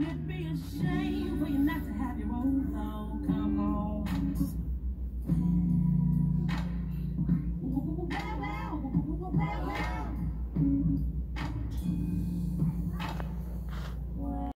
it's a shame when you're not to have your own Wow.